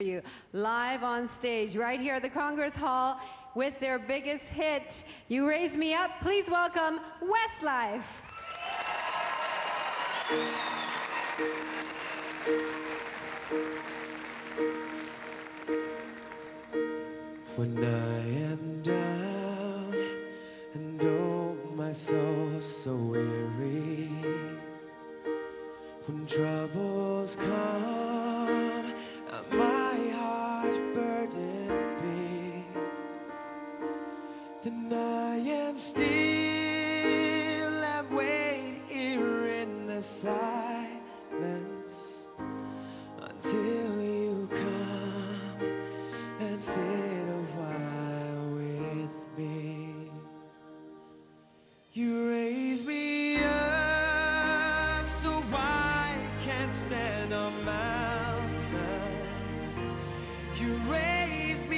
you live on stage right here at the Congress Hall with their biggest hit, You Raise Me Up. Please welcome Westlife. When I am down and oh my soul so weary When troubles come Then I am still and wait here in the silence Until you come and sit a while with me. You raise me up so I can stand on mountains. You raise me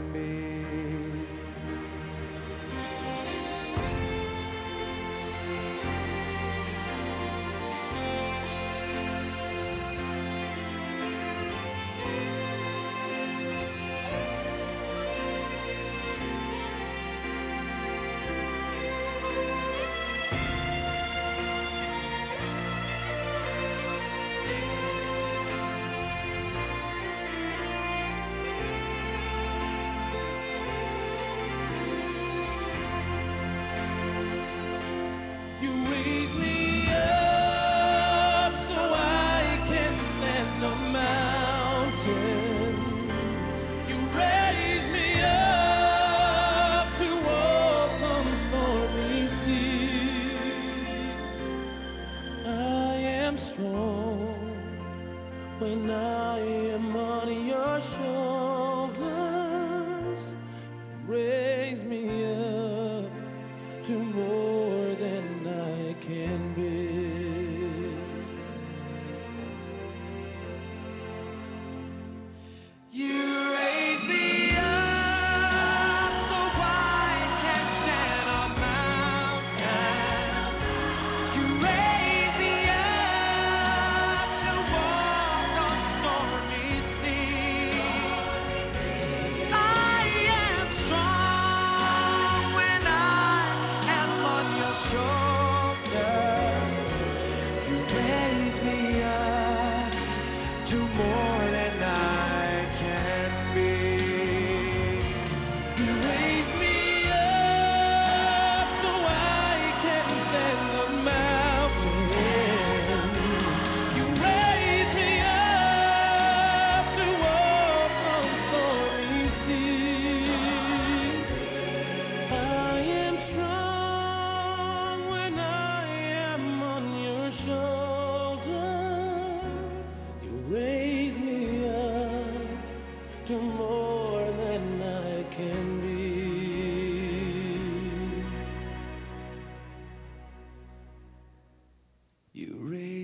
when I am on your shoulders. Raise me up to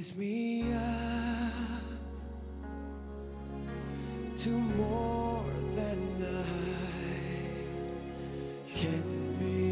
raise me up to more than I can be.